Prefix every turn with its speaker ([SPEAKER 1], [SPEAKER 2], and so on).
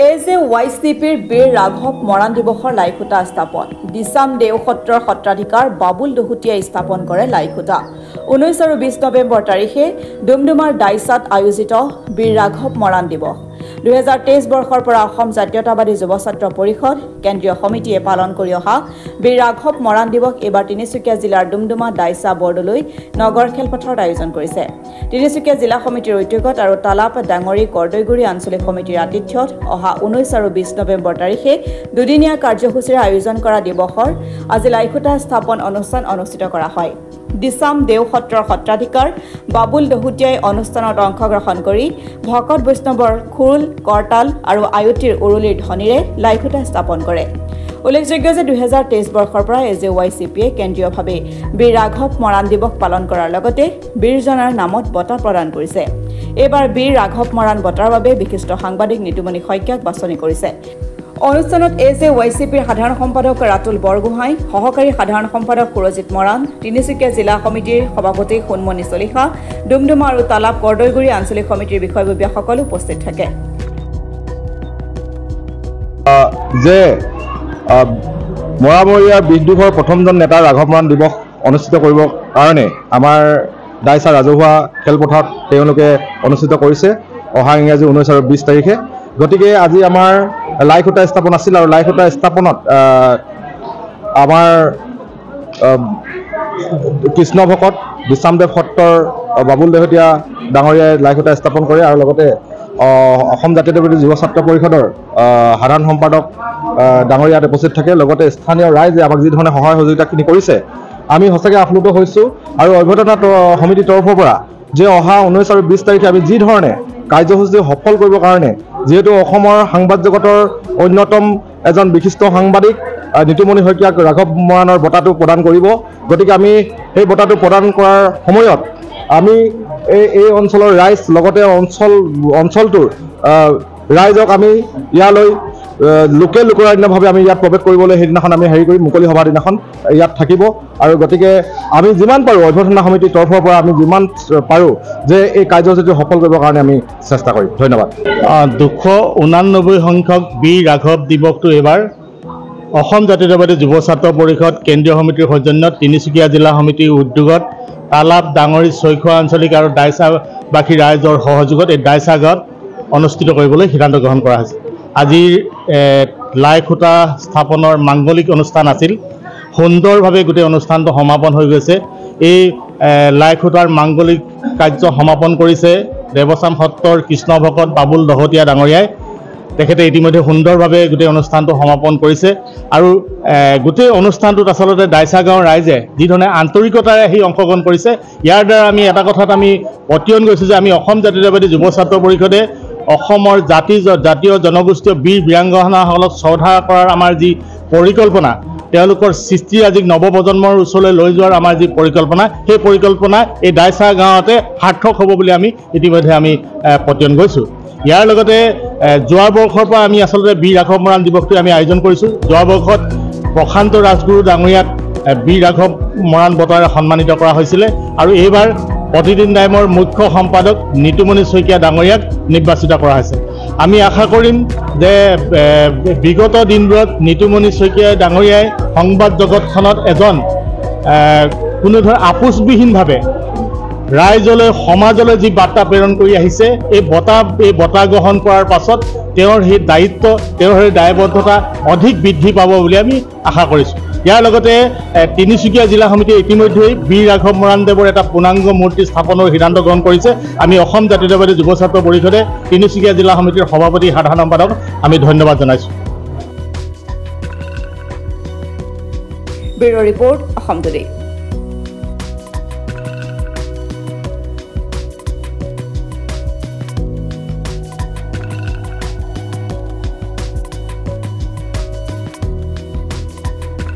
[SPEAKER 1] A J Y C পিৰ বীৰ ৰাঘৱ মৰাণ দিৱসৰ লাইখুটা স্থাপন দিচাম দেও সত্ৰৰ সত্ৰাধিকাৰ বাবুল দহুতীয়াই স্থাপন কৰে লাইখুটা। ঊনৈছ আৰু বিছ নৱেম্বৰ তাৰিখে ডুমডুমাৰ ডাইচাত আয়োজিত বীৰ ৰাঘৱ মৰাণ দিৱস। দুহেজাৰ তেইছ বৰ্ষৰ পৰা অসম জাতীয়তাবাদী যুৱ ছাত্ৰ পৰিষদ কেন্দ্ৰীয় সমিতিয়ে পালন কৰি অহা বীৰ ৰাঘৱ মৰাণ দিৱস এইবাৰ তিনিচুকীয়া জিলাৰ ডুমডুমা ডাইচা বৰদলৈ নগৰ খেলপথাৰত আয়োজন কৰিছে। তিনিচুকীয়া জিলা সমিতিৰ উদ্যোগত আৰু তালাপ ডাঙৰি কৰ্দৈগুৰি আঞ্চলিক সমিতিৰ আতিথ্যত অহা ঊনৈছ আৰু বিছ নৱেম্বৰ তাৰিখে দুদিনীয়া কাৰ্যসূচীৰে আয়োজন কৰা দিৱসৰ আজি লাইখুটা স্থাপন অনুষ্ঠান অনুষ্ঠিত কৰা হয়। দিচাম দেও সত্ৰৰ সত্ৰাধিকাৰ বাবুল দহুতীয়াই অনুষ্ঠানত অংশগ্ৰহণ কৰি ভকত বৈষ্ণৱৰ খোল কৰতাল আৰু আয়তীৰ উৰুলিৰ ধ্বনিৰে লাইখুটা স্থাপন কৰে। উল্লেখযোগ্য যে দুহেজাৰ তেইছ বৰ্ষৰ পৰা এ জে ৱাই চি পিয়ে কেন্দ্ৰীয়ভাৱে বীৰ ৰাঘৱ মৰাণ দিৱস পালন কৰাৰ লগতে বীৰজনাৰ নামত বঁটা প্ৰদান কৰিছে। এইবাৰ বীৰ ৰাঘৱ মৰাণ বঁটাৰ বাবে বিশিষ্ট সাংবাদিক নিতুমণি শইকীয়াক বাছনি কৰিছে। অনুষ্ঠানত এ জে ৱাই চি পিৰ সাধাৰণ সম্পাদক ৰাতুল বৰগোহাঁই সহকাৰী সাধাৰণ সম্পাদক সুৰজিৎ মৰাণ তিনিচুকীয়া জিলা সমিতিৰ সভাপতি সোণমণি চলিহা ডুমডুমা আৰু তালাপ কৰ্দৈগুৰি আঞ্চলিক সমিতিৰ বিষয়ববীয়াসকলো উপস্থিত থাকে।
[SPEAKER 2] যে মৰামৰীয়া বিদ্ৰোহৰ প্ৰথমজন নেতা মৰাণ দিৱস অনুষ্ঠিত কৰিবৰ কাৰণে আমাৰ ডাইচা ৰাজহুৱা খেলপথাৰত তেওঁলোকে অনুষ্ঠিত কৰিছে অহা ইংৰাজী ঊনৈছ আৰু বিছ তাৰিখে। গতিকে আজি আমাৰ লাইখুটা স্থাপন আছিল আৰু লাইখুটা স্থাপনত আমাৰ কৃষ্ণ ভকত বিশ্বামদেৱ সত্ৰৰ বাবুল দেহতীয়া ডাঙৰীয়াই লাইখুটা স্থাপন কৰে আৰু লগতে অসম জাতীয়তাবাদী যুৱ ছাত্ৰ পৰিষদৰ সাধাৰণ সম্পাদক আহ, ডাঙৰীয়া ইয়াত উপস্থিত থাকে। লগতে স্থানীয় ৰাইজে আমাক যিধৰণে সহায় সহযোগিতাখিনি কৰিছে আমি সঁচাকৈ আপ্লুত হৈছোঁ। আৰু অভ্যৰ্থনা সমিতিৰ তৰফৰ পৰা যে অহা ঊনৈছ আৰু বিছ তাৰিখে আমি যি ধৰণে কাৰ্যসূচী সফল কৰিবৰ কাৰণে যিহেতু অসমৰ সাংবাদ জগতৰ অন্যতম এজন বিশিষ্ট সাংবাদিক নিতুমণি শইকীয়াক ৰাঘৱ মৰাণৰ বঁটাটো প্ৰদান কৰিব। গতিকে আমি সেই বঁটাটো প্ৰদান কৰাৰ সময়ত আমি এই এই অঞ্চলৰ ৰাইজ লগতে অঞ্চল অঞ্চলটোৰ ৰাইজক আমি ইয়ালৈ আহ, লোকে লোকৰাজ্যভাৱে আমি ইয়াত প্ৰৱেশ কৰিবলৈ সেইদিনাখন আমি হেৰি কৰি মুকলি সভা দিনাখন ইয়াত থাকিব। আৰু গতিকে আমি যিমান পাৰোঁ অভ্যৰ্থনা সমিতিৰ তৰফৰ পৰা আমি যিমান পাৰোঁ যে এই কাৰ্যসূচীটো সফল কৰিবৰ কাৰণে আমি চেষ্টা কৰিম। ধন্যবাদ।
[SPEAKER 3] দুশ ঊনানব্বৈ সংখ্যক বীৰ ৰাঘৱ দিৱসটো এইবাৰ অসম জাতীয়তাবাদী যুৱ ছাত্ৰ পৰিষদ কেন্দ্ৰীয় সমিতিৰ সৌজন্যত তিনিচুকীয়া জিলা সমিতিৰ উদ্যোগত তালাপ ডাঙৰি চৈখোৱা আঞ্চলিক আৰু ডাইচাবাসী ৰাইজৰ সহযোগত এই ডাইচা গাঁৱত অনুষ্ঠিত কৰিবলৈ সিদ্ধান্ত গ্ৰহণ কৰা হৈছে। আজিৰ লাই খুঁটা স্থাপনৰ মাংগলিক অনুষ্ঠান আছিল। সুন্দৰভাৱে গোটেই অনুষ্ঠানটো সমাপন হৈ গৈছে। এই লাই খুঁটাৰ মাংগলিক কাৰ্য সমাপন কৰিছে দেৱস্থান সত্ৰৰ কৃষ্ণ ভকত বাবুল দহতীয়া ডাঙৰীয়াই। তেখেতে ইতিমধ্যে সুন্দৰভাৱে গোটেই অনুষ্ঠানটো সমাপন কৰিছে। আৰু গোটেই অনুষ্ঠানটোত আচলতে ডাইচা গাঁৱৰ ৰাইজে যিধৰণে আন্তৰিকতাৰে আহি অংশগ্ৰহণ কৰিছে ইয়াৰ দ্বাৰা আমি এটা কথাত আমি পতিয়ন গৈছোঁ যে আমি অসম জাতীয়তাবাদী যুৱ ছাত্ৰ পৰিষদে অসমৰ জাতি জাতীয় জনগোষ্ঠীয় বীৰ বীৰাংগনাসকলক শ্ৰদ্ধা কৰাৰ আমাৰ যি পৰিকল্পনা তেওঁলোকৰ সৃষ্টিৰাজিক নৱপ্ৰজন্মৰ ওচৰলৈ লৈ যোৱাৰ আমাৰ যি পৰিকল্পনা সেই পৰিকল্পনা এই ডাইচা গাঁৱতে সাৰ্থক হ'ব বুলি আমি ইতিমধ্যে আমি পতিয়ন গৈছোঁ। ইয়াৰ লগতে যোৱা বৰ্ষৰ পৰা আমি আচলতে বীৰ ৰাঘৱ মৰাণ দিৱসটো আমি আয়োজন কৰিছোঁ। যোৱা বৰ্ষত প্ৰশান্ত ৰাজগুৰু ডাঙৰীয়াক বীৰ ৰাঘৱ মৰাণ বঁটাৰে সন্মানিত কৰা হৈছিলে আৰু এইবাৰ প্ৰতিদিন টাইমৰ মুখ্য সম্পাদক নিতুমণি শইকীয়া ডাঙৰীয়াক নিৰ্বাচিত কৰা হৈছে। আমি আশা কৰিম যে বিগত দিনবোৰত নিতুমণি শইকীয়া ডাঙৰীয়াই সংবাদ জগতখনত এজন কোনো ধৰ আপোচবিহীনভাৱে ৰাইজলৈ সমাজলৈ যি বাৰ্তা প্ৰেৰণ কৰি আহিছে এই বঁটা এই বঁটা গ্ৰহণ কৰাৰ পাছত তেওঁৰ সেই দায়িত্ব তেওঁৰ সেই দায়বদ্ধতা অধিক বৃদ্ধি পাব বুলি আমি আশা কৰিছোঁ। ইয়াৰ লগতে তিনিচুকীয়া জিলা সমিতিয়ে ইতিমধ্যেই বীৰ ৰাঘৱ মৰাণদেৱৰ এটা পূৰ্ণাংগ মূৰ্তি স্থাপনৰ সিদ্ধান্ত গ্ৰহণ কৰিছে। আমি অসম জাতীয়তাবাদী যুৱ ছাত্ৰ পৰিষদে তিনিচুকীয়া জিলা সমিতিৰ সভাপতি সাধাৰণ সম্পাদক আমি ধন্যবাদ জনাইছোঁ।
[SPEAKER 1] Bureau' report Assam today.